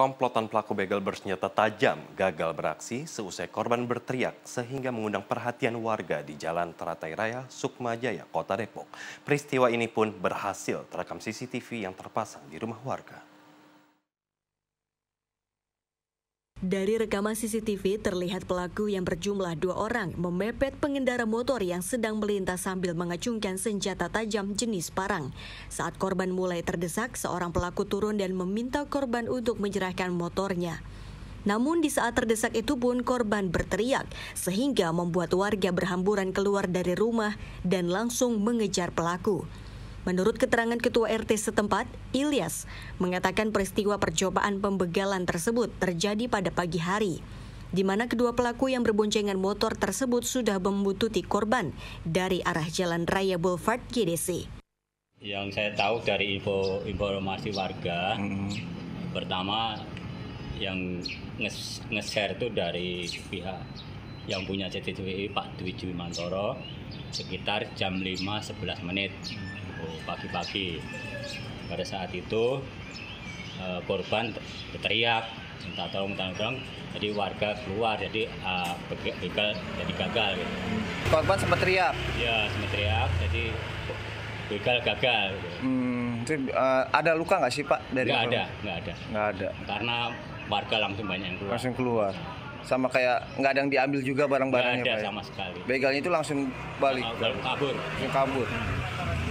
komplotan pelaku begal bersenjata tajam gagal beraksi seusai korban berteriak sehingga mengundang perhatian warga di Jalan Teratai Raya, Sukmajaya, Kota Depok. Peristiwa ini pun berhasil terekam CCTV yang terpasang di rumah warga. Dari rekaman CCTV terlihat pelaku yang berjumlah dua orang memepet pengendara motor yang sedang melintas sambil mengacungkan senjata tajam jenis parang. Saat korban mulai terdesak, seorang pelaku turun dan meminta korban untuk menyerahkan motornya. Namun di saat terdesak itu pun korban berteriak sehingga membuat warga berhamburan keluar dari rumah dan langsung mengejar pelaku. Menurut keterangan Ketua RT setempat, Ilyas mengatakan peristiwa percobaan pembegalan tersebut terjadi pada pagi hari, di mana kedua pelaku yang berboncengan motor tersebut sudah membututi korban dari arah Jalan Raya Boulevard GDC. Yang saya tahu dari info informasi warga, hmm. pertama yang nge-share itu dari pihak yang punya CCTV Pak Dwi Mantoro sekitar jam 5.11 menit pagi-pagi pada saat itu uh, korban berteriak minta tolong minta tolong jadi warga keluar jadi uh, begal jadi gagal gitu. korban sempat teriak ya sempat teriak jadi begal gagal gitu. hmm, itu, uh, ada luka nggak sih pak dari nggak ada nggak ada nggak ada karena warga langsung banyak yang keluar langsung keluar sama kayak nggak ada yang diambil juga barang-barangnya Nggak ada sama sekali. Begalnya itu langsung balik. kabur. Langsung kabur.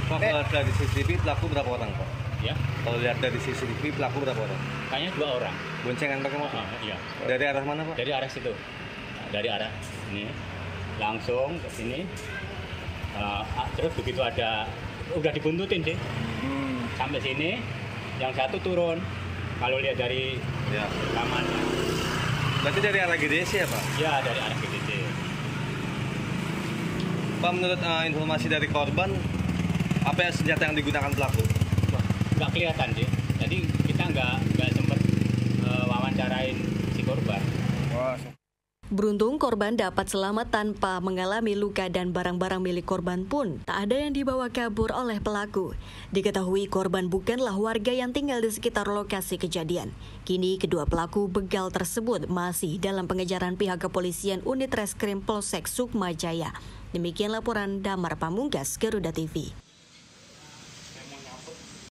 Pak, kalau dari CCTV pelaku berapa orang, Pak? Ya. Kalau lihat dari CCTV pelaku berapa orang? Kayaknya dua orang. Boncengan pakai motor? Uh, iya. Dari arah mana, Pak? Dari arah situ. Dari arah ini. Langsung ke sini. Uh, terus begitu ada udah dibuntutin sih. Hmm. Sampai sini yang satu turun. Kalau lihat dari ya. rekamannya. Berarti dari arah GDC ya Pak? Ya dari arah GDC. Pak menurut uh, informasi dari korban, apa yang senjata yang digunakan pelaku? Nggak kelihatan sih. Jadi kita nggak nggak sempat uh, wawancarain si korban. Wah. Beruntung korban dapat selamat tanpa mengalami luka dan barang-barang milik korban pun tak ada yang dibawa kabur oleh pelaku. Diketahui korban bukanlah warga yang tinggal di sekitar lokasi kejadian. Kini kedua pelaku begal tersebut masih dalam pengejaran pihak kepolisian unit reskrim Polsek Sukma Jaya. Demikian laporan Damar Pamungkas Garuda TV.